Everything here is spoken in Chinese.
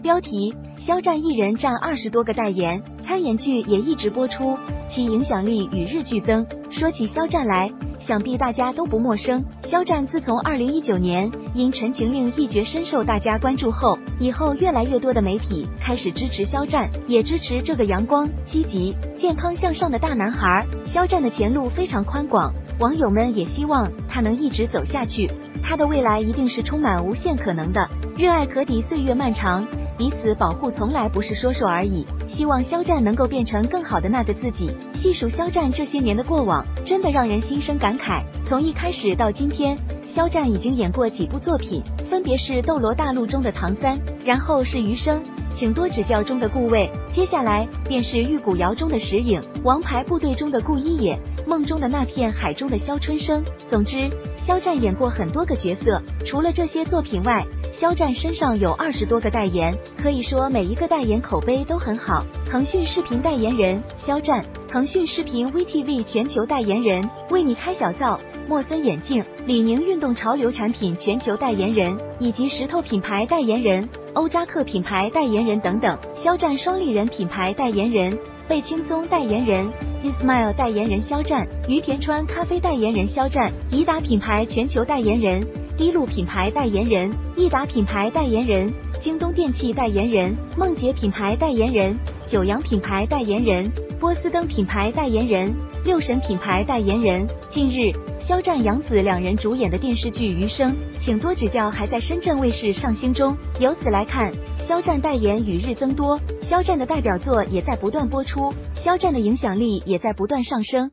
标题：肖战一人占二十多个代言，参演剧也一直播出，其影响力与日俱增。说起肖战来，想必大家都不陌生。肖战自从二零一九年因《陈情令》一角深受大家关注后，以后越来越多的媒体开始支持肖战，也支持这个阳光、积极、健康向上的大男孩。肖战的前路非常宽广，网友们也希望他能一直走下去。他的未来一定是充满无限可能的。热爱可抵岁月漫长，彼此保护从来不是说说而已。希望肖战能够变成更好的那个自己。细数肖战这些年的过往，真的让人心生感慨。从一开始到今天，肖战已经演过几部作品，分别是《斗罗大陆》中的唐三，然后是《余生》，请多指教中的顾魏，接下来便是《玉骨遥》中的石影，《王牌部队》中的顾一野，《梦中的那片海》中的肖春生。总之。肖战演过很多个角色，除了这些作品外，肖战身上有二十多个代言，可以说每一个代言口碑都很好。腾讯视频代言人肖战，腾讯视频 VTV 全球代言人，为你开小灶；莫森眼镜，李宁运动潮流产品全球代言人，以及石头品牌代言人、欧扎克品牌代言人等等。肖战双立人品牌代言人，贝轻松代言人。Smile 代言人肖战，于田川咖啡代言人肖战，宜达品牌全球代言人，滴露品牌代言人，益达品牌代言人，京东电器代言人，梦洁品牌代言人，九阳品牌代言人，波司登品牌代言人，六神品牌代言人。近日，肖战、杨紫两人主演的电视剧《余生》，请多指教，还在深圳卫视上星中。由此来看，肖战代言与日增多，肖战的代表作也在不断播出。肖战的影响力也在不断上升。